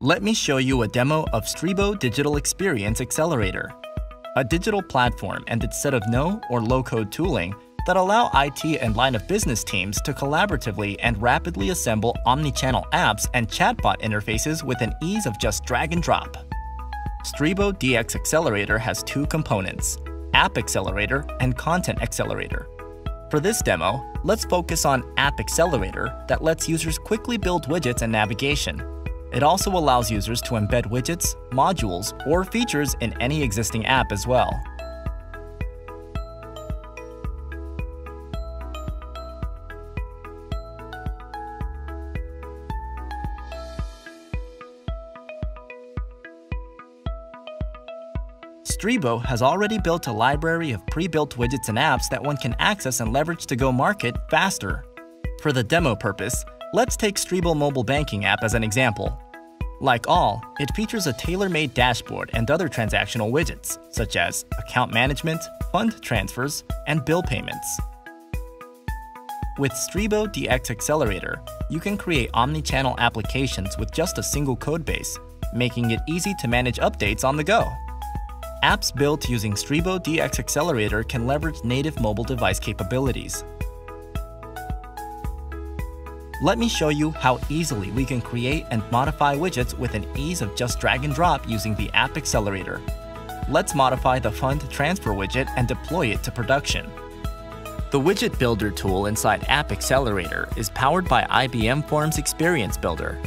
Let me show you a demo of Streebo Digital Experience Accelerator, a digital platform and its set of no or low-code tooling that allow IT and line of business teams to collaboratively and rapidly assemble omni-channel apps and chatbot interfaces with an ease of just drag and drop. Streebo DX Accelerator has two components, App Accelerator and Content Accelerator. For this demo, let's focus on App Accelerator that lets users quickly build widgets and navigation. It also allows users to embed widgets, modules, or features in any existing app as well. Streebo has already built a library of pre-built widgets and apps that one can access and leverage to go market faster. For the demo purpose, let's take Streebo mobile banking app as an example. Like all, it features a tailor-made dashboard and other transactional widgets, such as account management, fund transfers, and bill payments. With Streebo DX Accelerator, you can create omni-channel applications with just a single codebase, making it easy to manage updates on the go. Apps built using Streebo DX Accelerator can leverage native mobile device capabilities. Let me show you how easily we can create and modify widgets with an ease of just drag and drop using the App Accelerator. Let's modify the Fund Transfer widget and deploy it to production. The Widget Builder tool inside App Accelerator is powered by IBM Forms Experience Builder.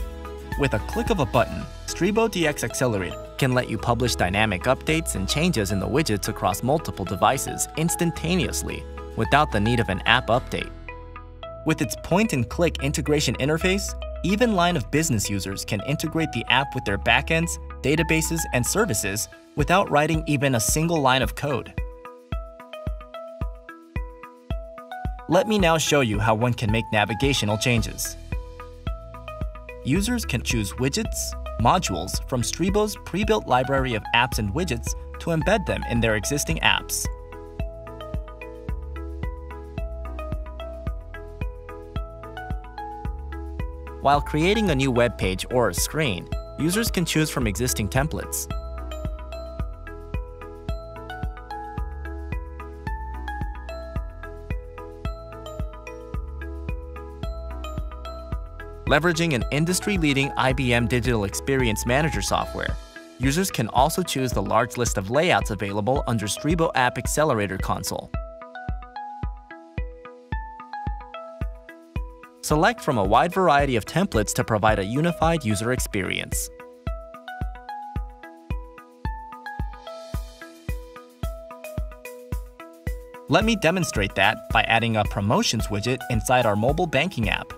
With a click of a button, Streebo DX Accelerator can let you publish dynamic updates and changes in the widgets across multiple devices instantaneously without the need of an app update. With its point-and-click integration interface, even line of business users can integrate the app with their backends, databases, and services without writing even a single line of code. Let me now show you how one can make navigational changes. Users can choose widgets, modules from Streebo's pre-built library of apps and widgets to embed them in their existing apps. While creating a new web page or a screen, users can choose from existing templates. Leveraging an industry-leading IBM Digital Experience Manager software, users can also choose the large list of layouts available under Streebo App Accelerator console. Select from a wide variety of templates to provide a unified user experience. Let me demonstrate that by adding a Promotions widget inside our mobile banking app.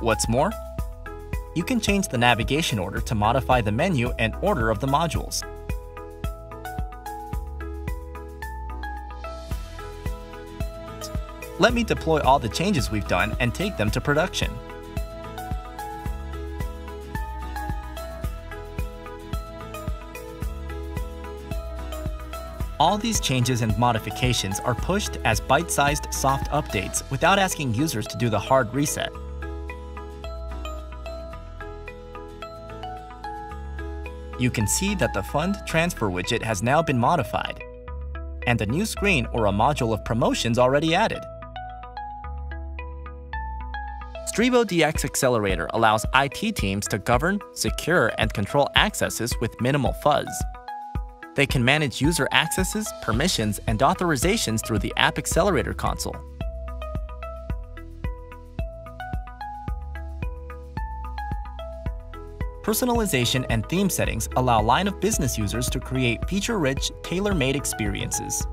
What's more, you can change the navigation order to modify the menu and order of the modules. Let me deploy all the changes we've done and take them to production. All these changes and modifications are pushed as bite-sized soft updates without asking users to do the hard reset. you can see that the Fund Transfer widget has now been modified, and a new screen or a module of promotions already added. Streebo DX Accelerator allows IT teams to govern, secure, and control accesses with minimal fuzz. They can manage user accesses, permissions, and authorizations through the App Accelerator console. Personalization and theme settings allow line of business users to create feature-rich, tailor-made experiences.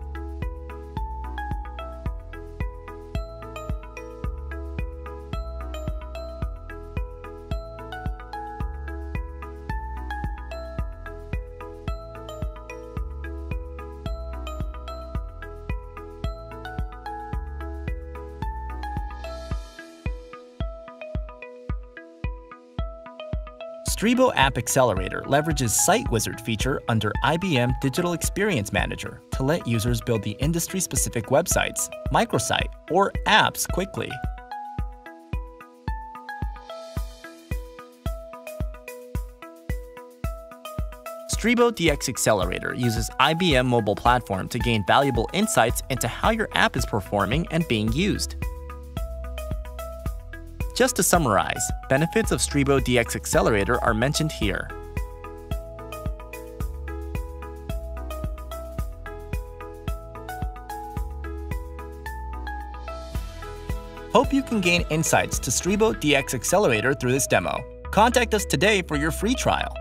Streebo App Accelerator leverages Site Wizard feature under IBM Digital Experience Manager to let users build the industry-specific websites, microsite, or apps quickly. Streebo DX Accelerator uses IBM Mobile Platform to gain valuable insights into how your app is performing and being used. Just to summarize, benefits of Streebo DX Accelerator are mentioned here. Hope you can gain insights to Streebo DX Accelerator through this demo. Contact us today for your free trial.